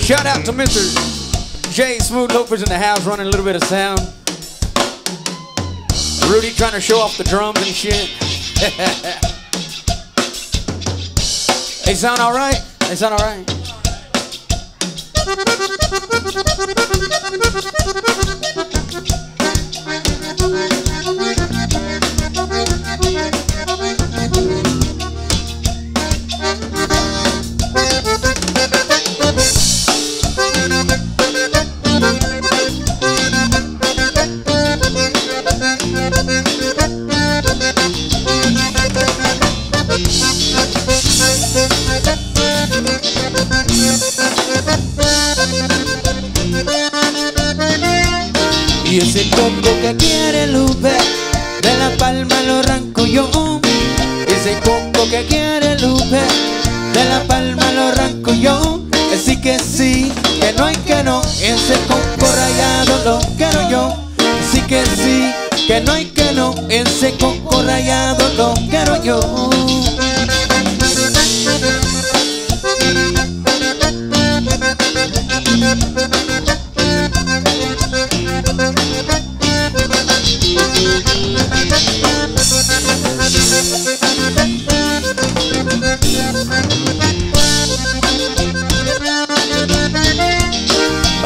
Shout out to Mr. J Smooth Lopez in the house running a little bit of sound. Rudy trying to show off the drums and shit. they sound alright? They sound alright? Y que sí, que no hay que no, ese coco rayado lo quiero yo.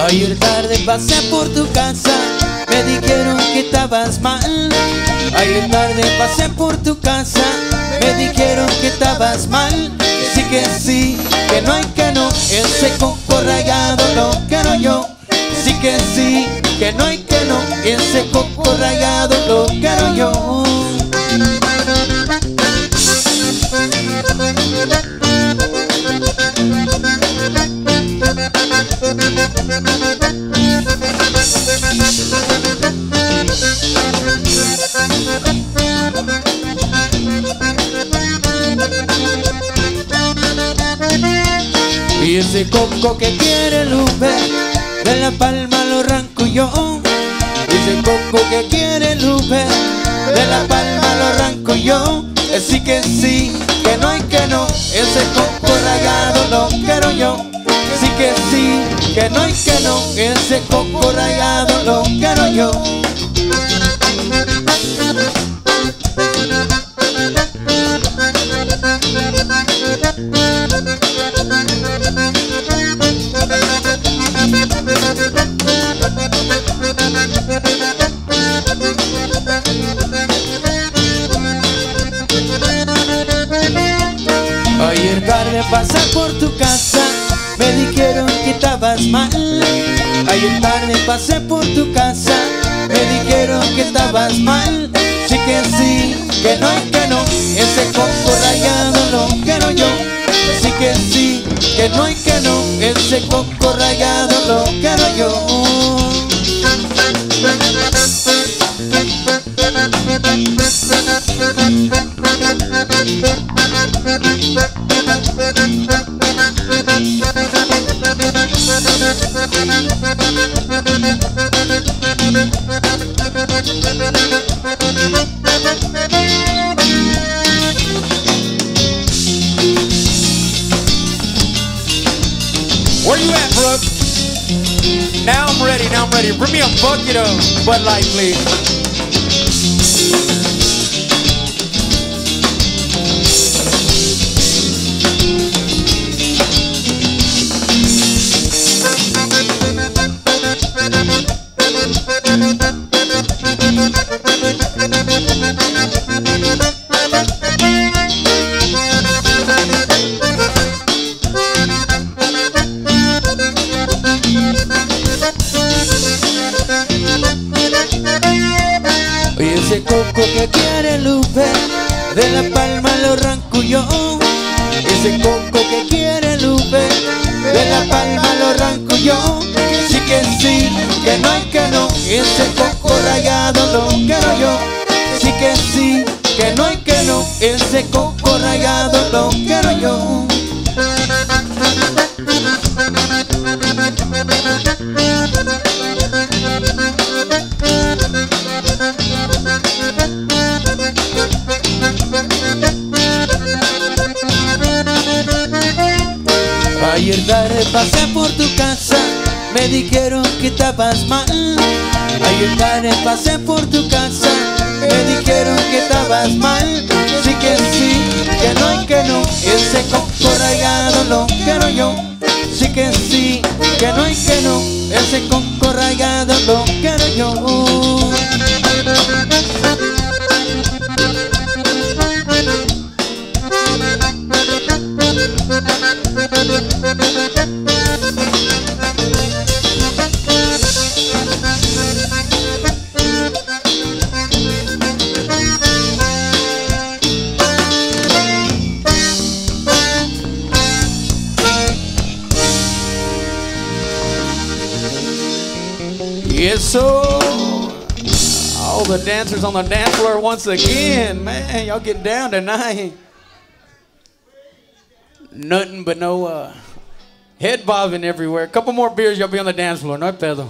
Ayer tarde pasé por tu casa, me dijeron que estabas mal. Ayer tarde pasé por tu casa, me dijeron que estabas mal. Sí que sí, que no hay que no, ese coco rayado lo quiero yo. Sí que sí, que no hay que no, ese coco rayado lo quiero yo. Ese coco que quiere Lupe, de la palma lo arranco yo. Ese coco que quiere Lupe, de la palma lo arranco yo. Así que sí, que no hay que no, ese coco rayado lo quiero yo. Así que sí, que no hay que no, ese coco rayado lo quiero yo. Tarde pasé por tu casa, me dijeron que estabas mal. Ayer tarde pasé por tu casa, me dijeron que estabas mal. Sí que sí, que no hay que no, ese coco rayado lo quiero yo. Sí que sí, que no hay que no, ese coco rayado lo quiero yo. Ready. Bring me a bucket ese coco rayado lo quiero yo. Ayer tarde pasé por tu casa, me dijeron que estabas mal. Ayer tarde pasé por tu de lo que yo Yes, so all the dancers on the dance floor once again, man, y'all getting down tonight. Nothing but no uh, head bobbing everywhere. A couple more beers, y'all be on the dance floor. No hay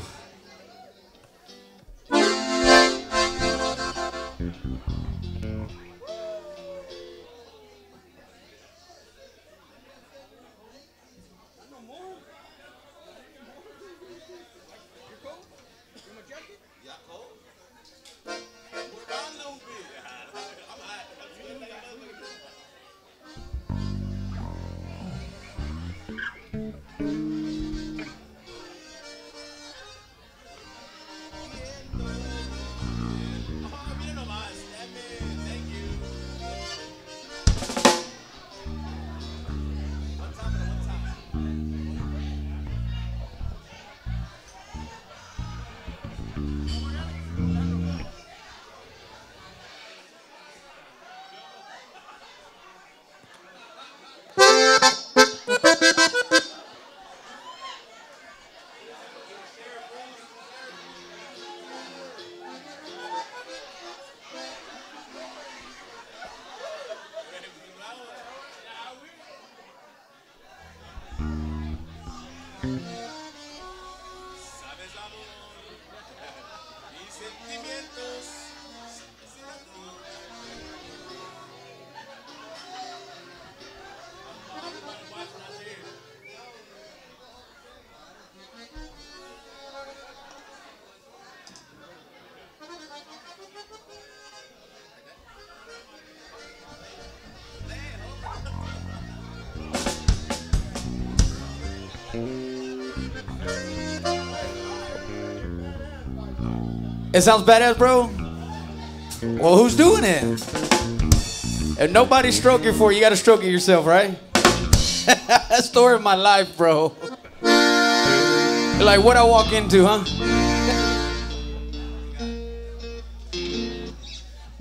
It sounds badass, bro. Well, who's doing it? If nobody's stroking for you, you gotta stroke it yourself, right? Story of my life, bro. Like what I walk into, huh?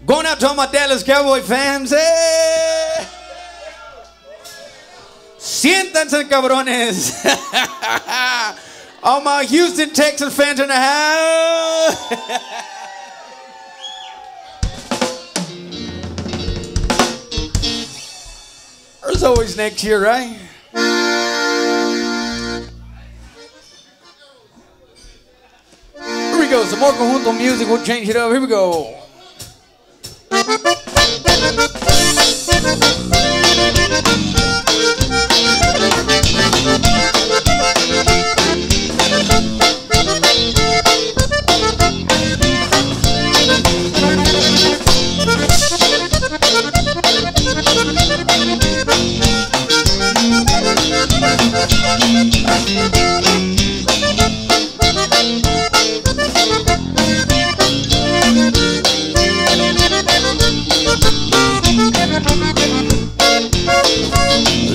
Going out to all my Dallas Cowboy fans. Hey! Siéntanse, cabrones. all my Houston, Texas fans in the house. There's always next year, right? Here we go. Some more conjunto music. We'll change it up. Here we go.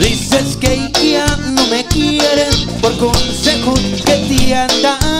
Dices que ya no me quieren por consejos que te han.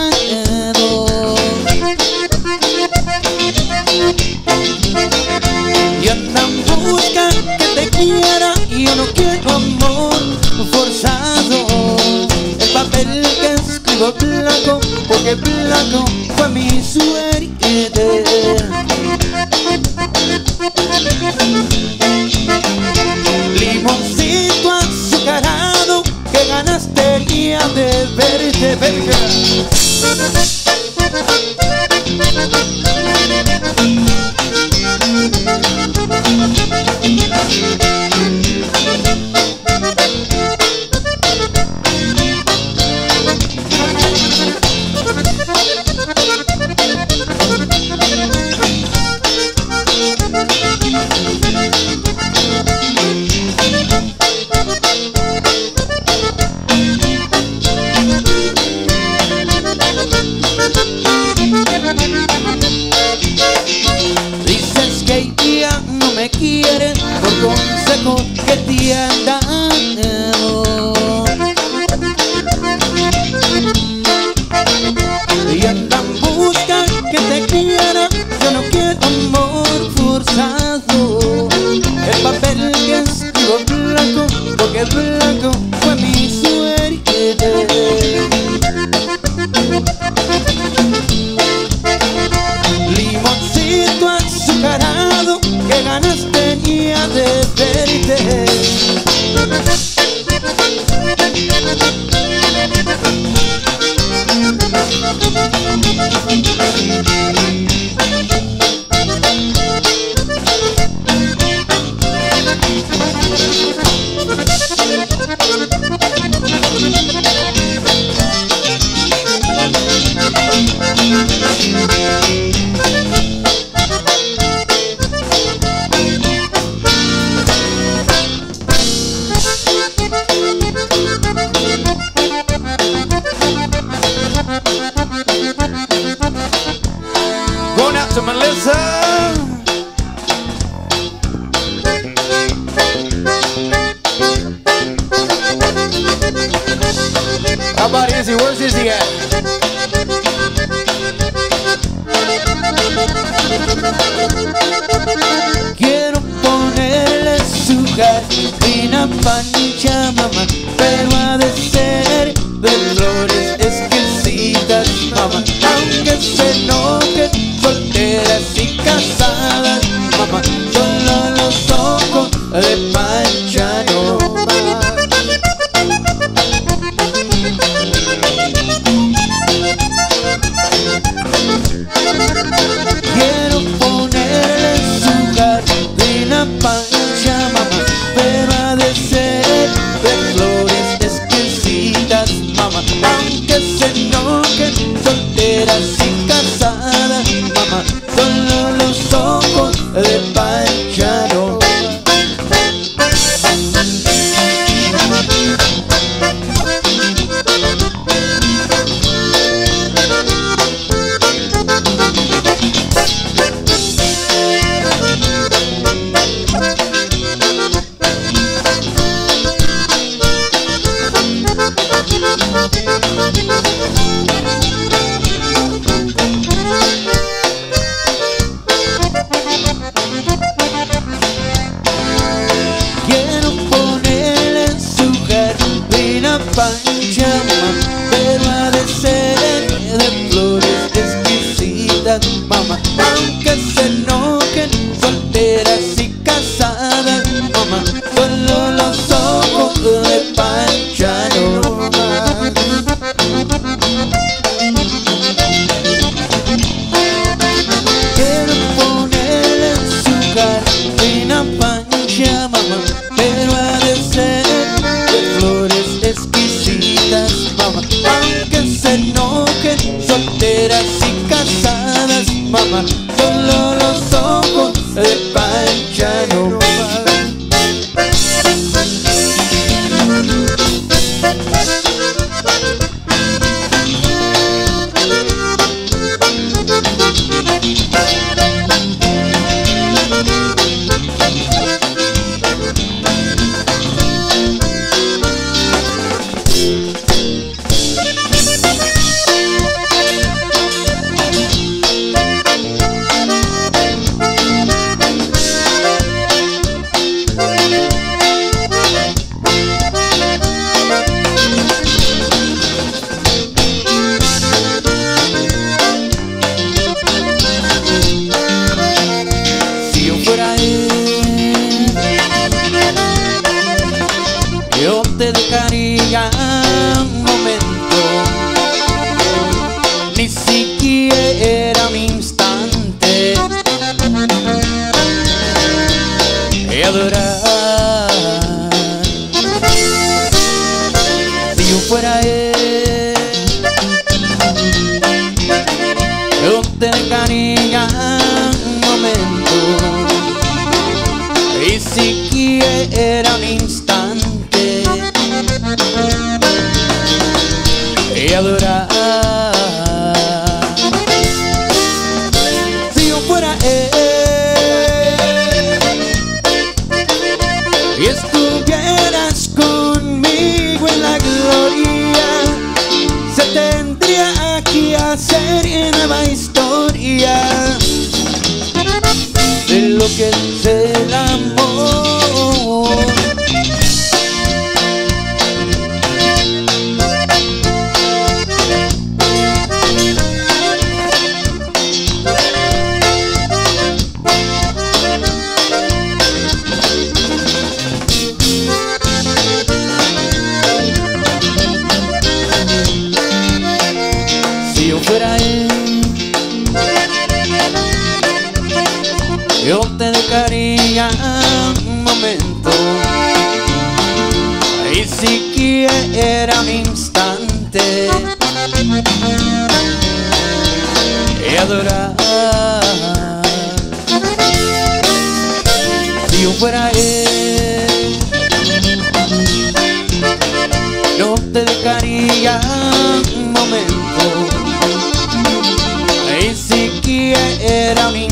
Quiero ponerle azúcar, fina, pan y chamamán. chicken yo fuera él no te dejaría un momento. Ni siquiera un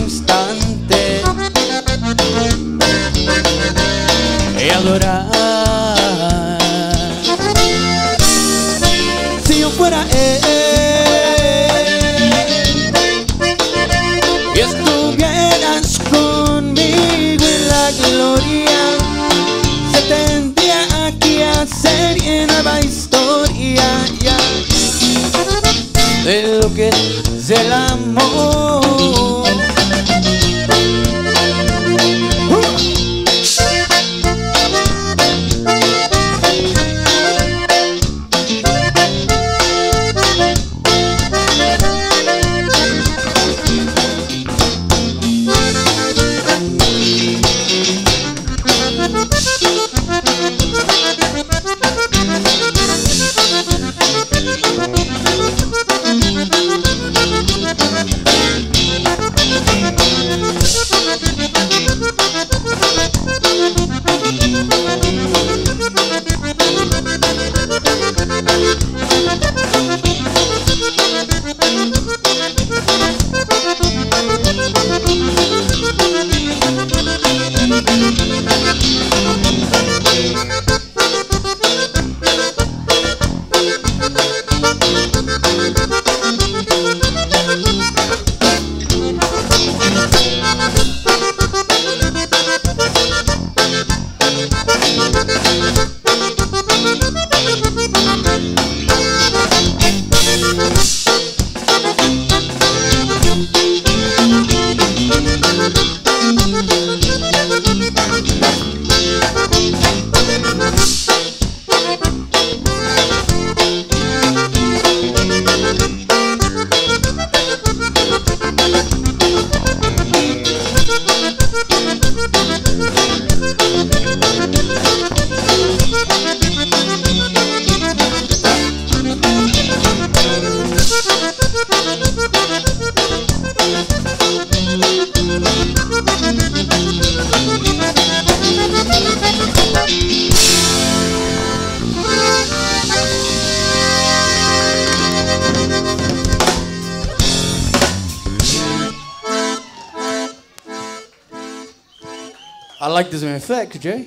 like this effect, Jay.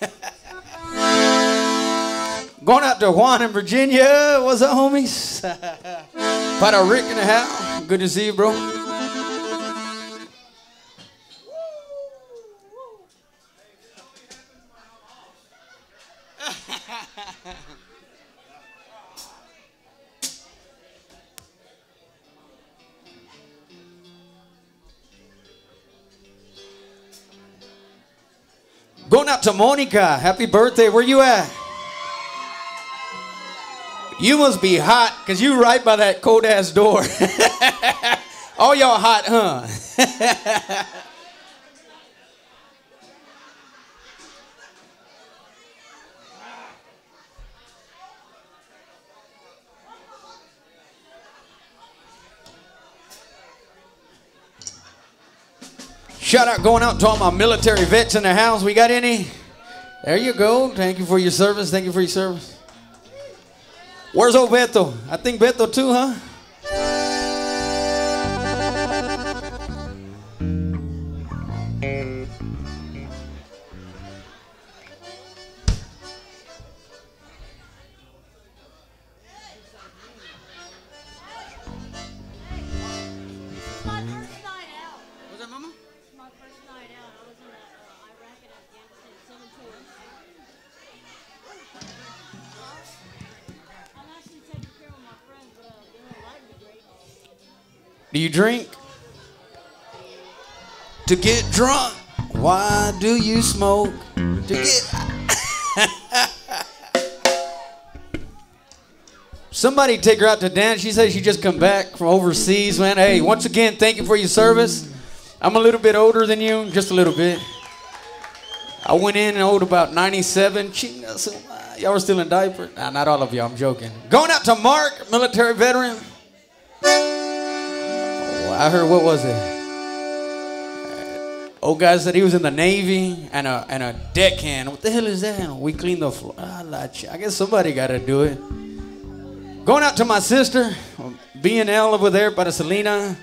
Going out to Juan in Virginia. What's up, homies? Para Rick in the house. Good to see you, bro. Out to Monica. Happy birthday. Where you at? You must be hot because you right by that cold ass door. All y'all hot, huh? Shout out going out to all my military vets in the house. We got any? There you go. Thank you for your service. Thank you for your service. Where's old Beto? I think Beto too, huh? Drink? To get drunk. Why do you smoke? To get. Somebody take her out to dance. She said she just come back from overseas, man. Hey, once again, thank you for your service. I'm a little bit older than you, just a little bit. I went in and owed about 97. Chinga su. Y'all were still in diapers? Nah, not all of y'all. I'm joking. Going out to Mark, military veteran. I heard what was it? Old guy said he was in the Navy and a and a deckhand. What the hell is that? We clean the floor. Ah, I guess somebody got to do it. Going out to my sister, B and L over there, para Selena,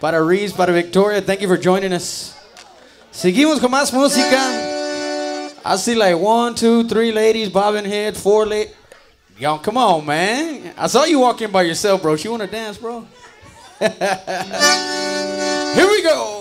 para Reese, para Victoria. Thank you for joining us. Seguimos con más música. I see like one, two, three ladies bobbing head, four ladies. Y'all, come on, man. I saw you walking by yourself, bro. You want to dance, bro? Here we go.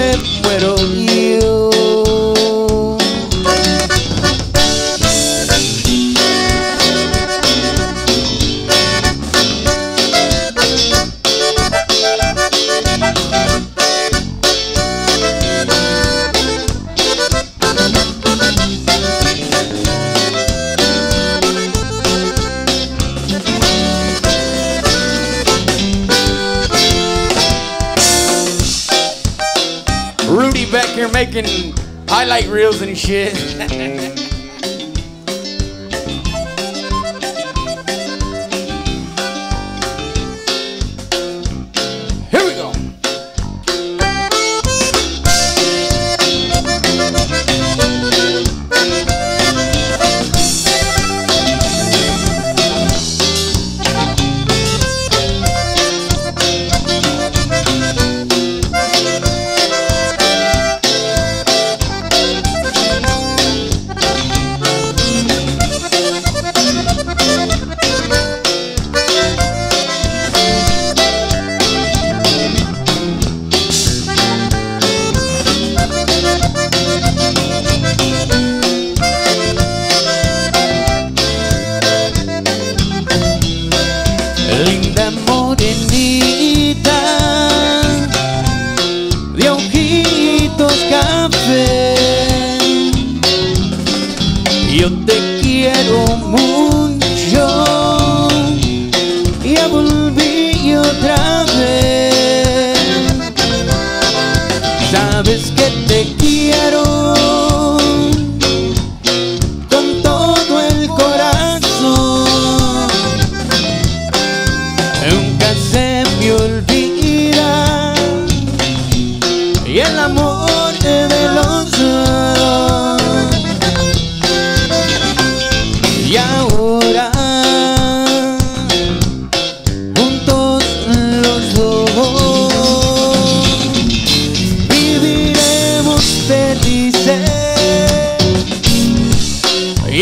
comer shit.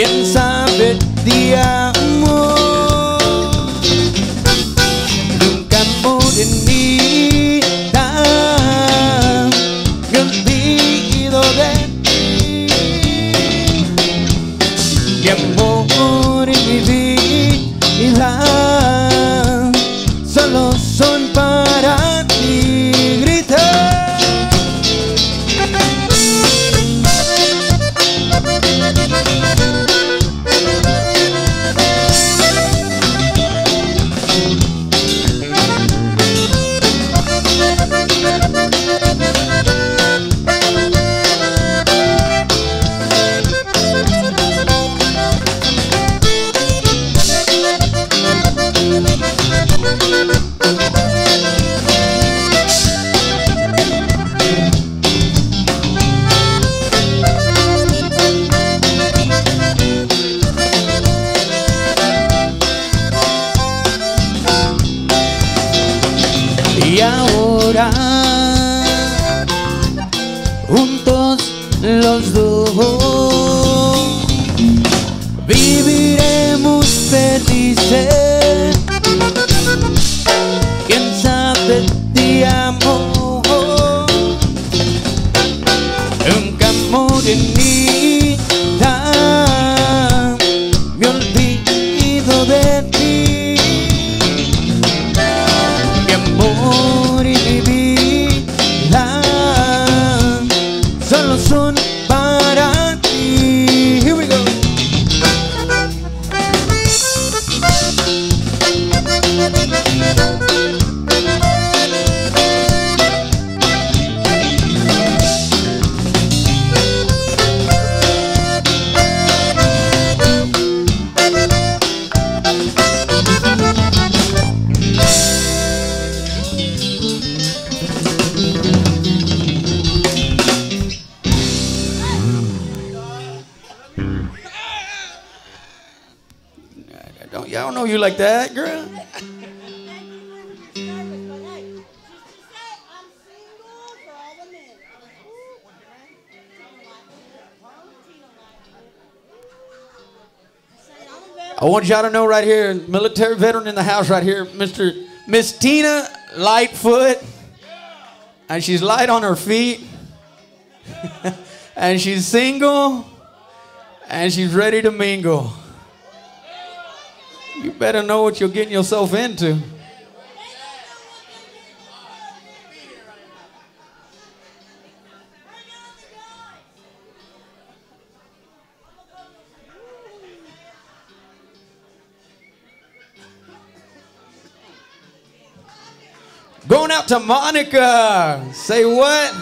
¿Quién sabe día? juntos los dos. I want y'all to know right here, military veteran in the house right here, Mr. Miss Tina Lightfoot. And she's light on her feet. and she's single. And she's ready to mingle. You better know what you're getting yourself into. Santa Monica. Say what?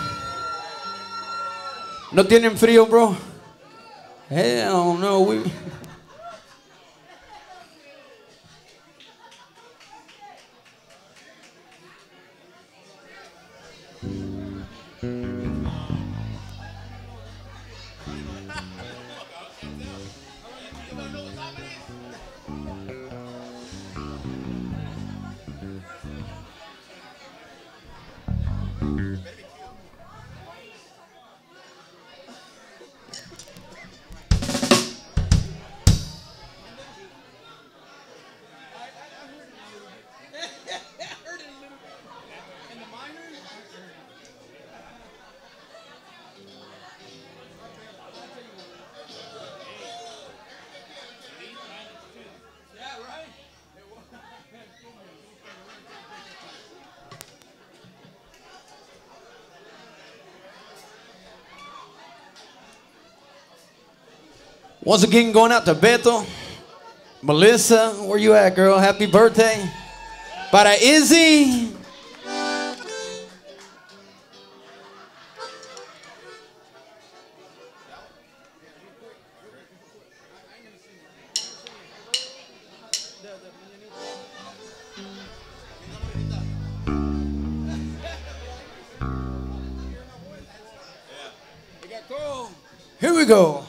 ¿No tienen frío, bro? Hell no. We... Once again, going out to Beto. Melissa, where you at, girl? Happy birthday. Para Izzy. Here we go.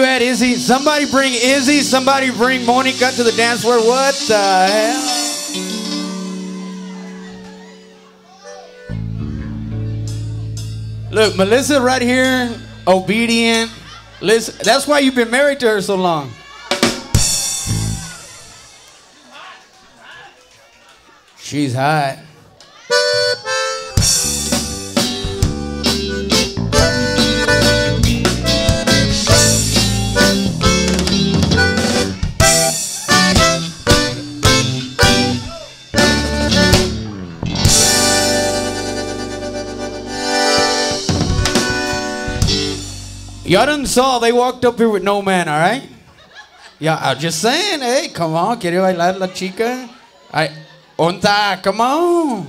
You at, Izzy? Somebody bring Izzy. Somebody bring Monica to the dance floor. What the hell? Look, Melissa right here, obedient. Listen, that's why you've been married to her so long. She's hot. Y'all done saw they walked up here with no man, all right? Yeah, I'm just saying, hey, come on, quiere bailar la chica? Ay, onta, come on.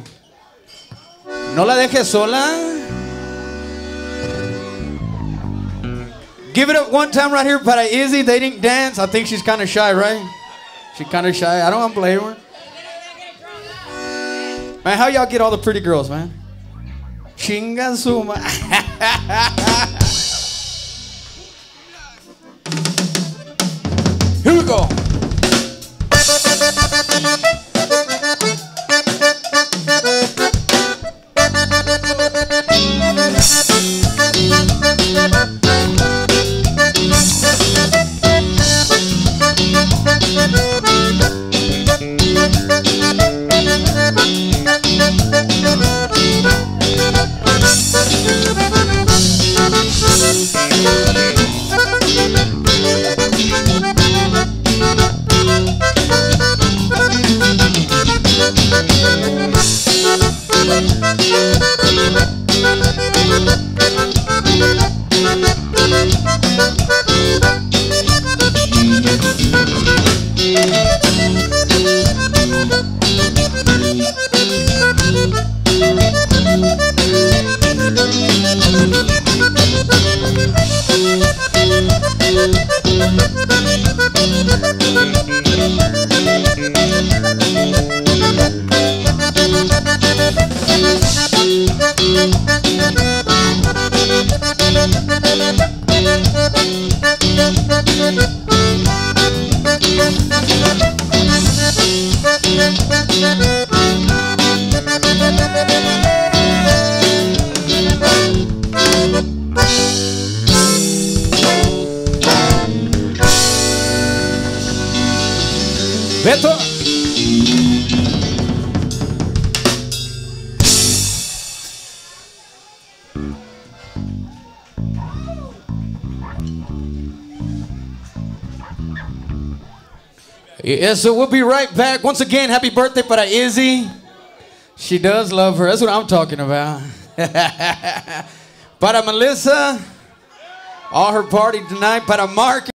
No la dejes sola. Give it up one time right here para Izzy. They didn't dance. I think she's kind of shy, right? She's kind of shy. I don't want to blame her. Man, how y'all get all the pretty girls, man? Chinga su México. Yes, so we'll be right back. Once again, happy birthday para Izzy. She does love her. That's what I'm talking about. para Melissa, all her party tonight. Para Mark.